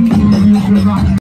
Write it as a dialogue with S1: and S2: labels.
S1: make you.